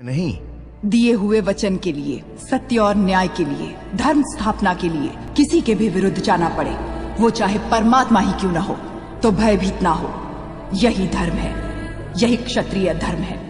नहीं। दिए हुए वचन के लिए, सत्य और न्याय के लिए, धर्म स्थापना के लिए किसी के भी विरुद्ध जाना पड़े। वो चाहे परमात्मा ही क्यों ना हो तो भयभीत ना हो। यही धर्म है, यही क्षत्रिय धर्म है।